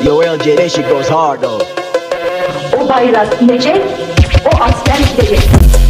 Yo LJ that goes hard though. O bayrak inecek, o asker gidecek.